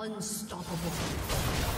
Unstoppable.